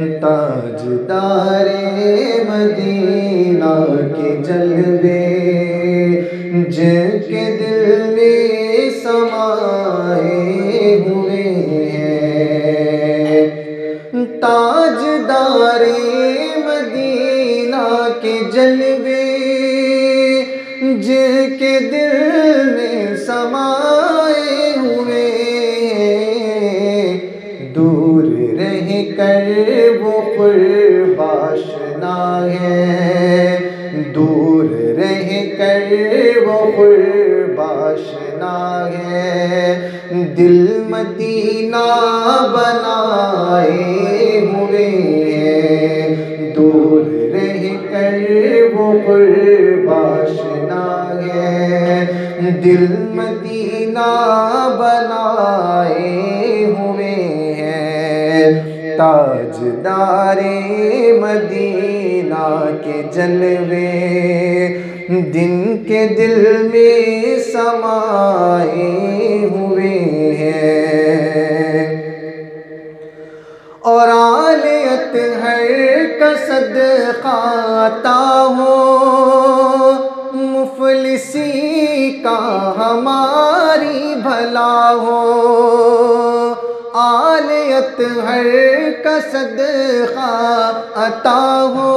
ताजदारे Medina के जलवे, जिनके दिल में समाए हुए हैं। ताजदारे मदीना के जलवे, जिनके दिल में समाए रह कर वो कुर्बाशना है। दूर रह कर वो कुर्बाशना है। दिल मदीना बनाए हुए हैं। दूर रह कर वो कुर्बाशना है। दिल मदीना बनाए हुए ताजदारे मदीना के जलवे दिन के दिल में समाए हुए हैं। और आलियत हर कसद खाता हो, मुफलिसी का हमारी भला हो। आलियत हर कसद अता हो।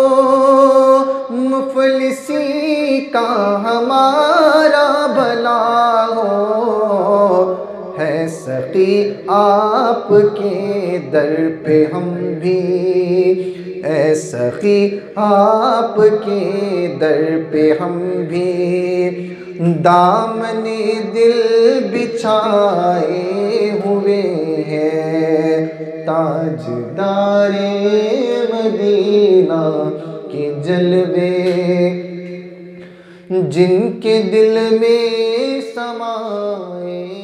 मुफलिसी का हमारा भला हो। है सकी आपके दर पे हम भी। है सकी आपके दर पे हम भी। दामने दिल बिछाए हुए हैं ताजदारे मदीना के जलवे जिनके दिल में समाए